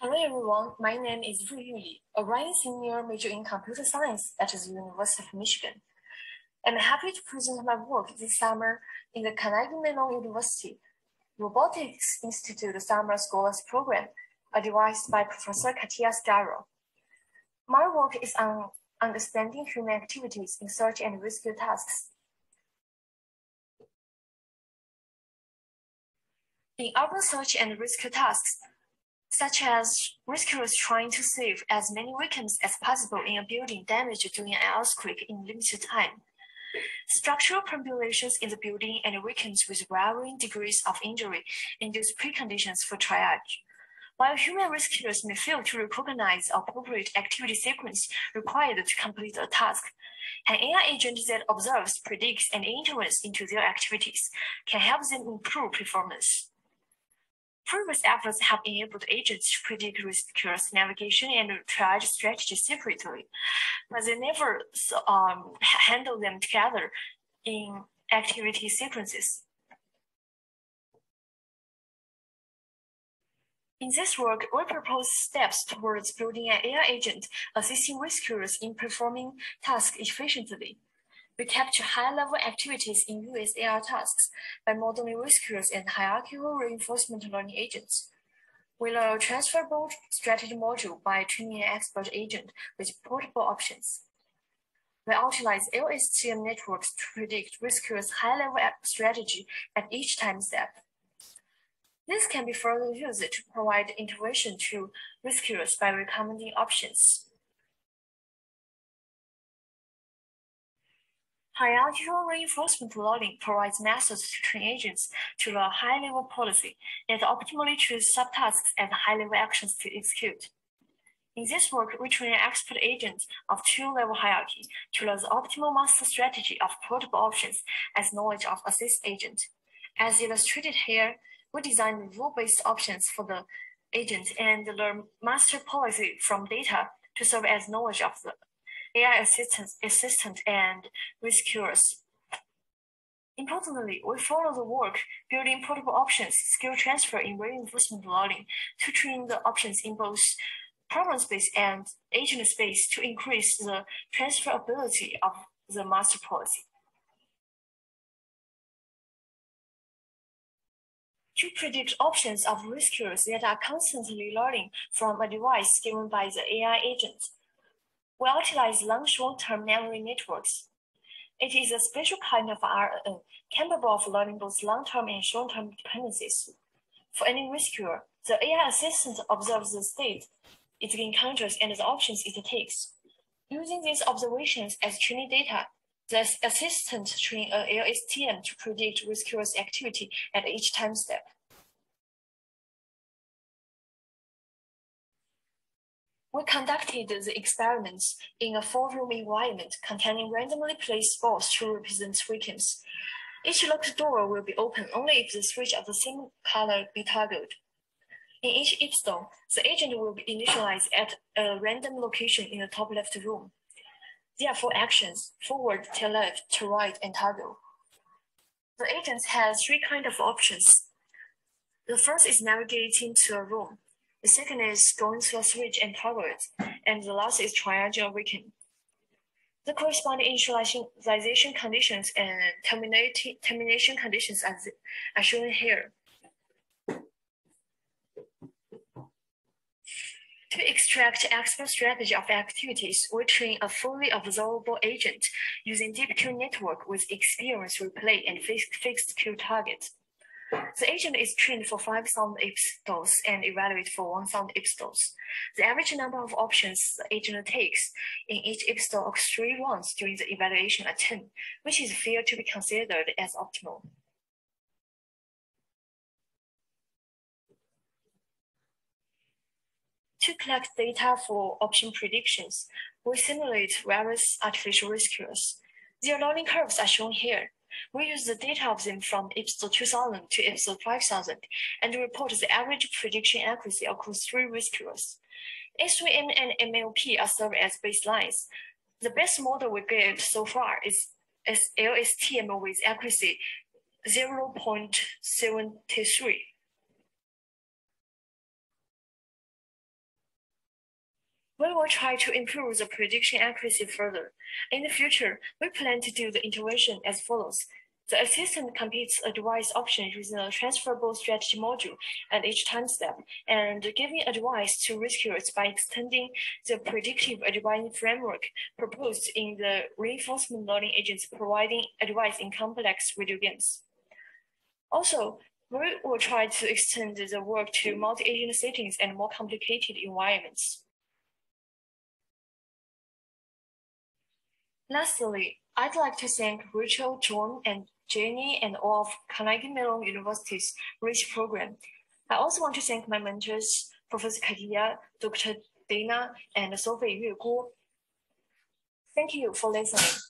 Hello everyone, my name is Ruiyu Li, a rising senior major in computer science at the University of Michigan. I'm happy to present my work this summer in the Carnegie Mellon University Robotics Institute Summer Scholars Program, advised by Professor Katia Sycara. My work is on understanding human activities in search and rescue tasks. In urban search and rescue tasks, such as rescuers trying to save as many victims as possible in a building damaged during an earthquake in limited time. Structural perambulations in the building and victims with varying degrees of injury induce preconditions for triage. While human rescuers may fail to recognize appropriate activity sequence required to complete a task, an AI agent that observes, predicts, and intervenes into their activities can help them improve performance. Previous efforts have enabled agents to predict rescuers' navigation and triage strategies separately, but they never um, handle them together in activity sequences. In this work, we propose steps towards building an AI agent assisting rescuers in performing tasks efficiently. We capture high-level activities in USAR tasks by modeling rescuers and hierarchical reinforcement learning agents. We learn a transferable strategy module by training an expert agent with portable options. We utilize LSTM networks to predict rescuers' high-level strategy at each time step. This can be further used to provide intervention to rescuers by recommending options. Hierarchical reinforcement learning provides methods to train agents to learn high-level policy and optimally choose subtasks and high-level actions to execute. In this work, we train an expert agent of two-level hierarchy to learn the optimal master strategy of portable options as knowledge of assist agent. As illustrated here, we design rule-based options for the agent and learn master policy from data to serve as knowledge of the AI assistant, assistant and rescuers. Importantly, we follow the work building portable options, skill transfer in reinforcement learning to train the options in both problem space and agent space to increase the transferability of the master policy. To predict options of rescuers that are constantly learning from a device given by the AI agent, we utilize long short-term memory networks. It is a special kind of RNN capable of learning both long-term and short-term dependencies. For any rescuer, the AI assistant observes the state it encounters and the options it takes. Using these observations as training data, the assistant trains a LSTM to predict rescuer's activity at each time step. We conducted the experiments in a four-room environment containing randomly placed balls to represent victims. Each locked door will be open only if the switch of the same color be toggled. In each episode, the agent will be initialized at a random location in the top left room. There are four actions, forward, to left, to right, and toggle. The agent has three kinds of options. The first is navigating to a room. The second is going to a switch and it, and the last is triangular a. The corresponding initialization conditions and termination conditions are, shown here. To extract expert strategy of activities, we train a fully observable agent using deep Q network with experience replay and fixed, fixed Q target. The agent is trained for 5,000 episodes and evaluated for 1,000 episodes. The average number of options the agent takes in each episode occurs three once during the evaluation attempt, which is fair to be considered as optimal. To collect data for option predictions, we simulate various artificial rescuers. Their learning curves are shown here. We use the data of them from episode 2000 to episode 5000 and report the average prediction accuracy across three rescuers. SVM and MLP are served as baselines. The best model we get so far is LSTM with accuracy 0.73. we will try to improve the prediction accuracy further. In the future, we plan to do the intervention as follows. The assistant computes a device option using a transferable strategy module at each time step and giving advice to rescuers by extending the predictive advising framework proposed in the reinforcement learning agents providing advice in complex video games. Also, we will try to extend the work to multi-agent settings and more complicated environments. Lastly, I'd like to thank Rachel, John, and Jenny, and all of Carnegie Mellon University's RACE program. I also want to thank my mentors, Professor Katia, Dr. Dana, and Sophie Yue Guo. Thank you for listening.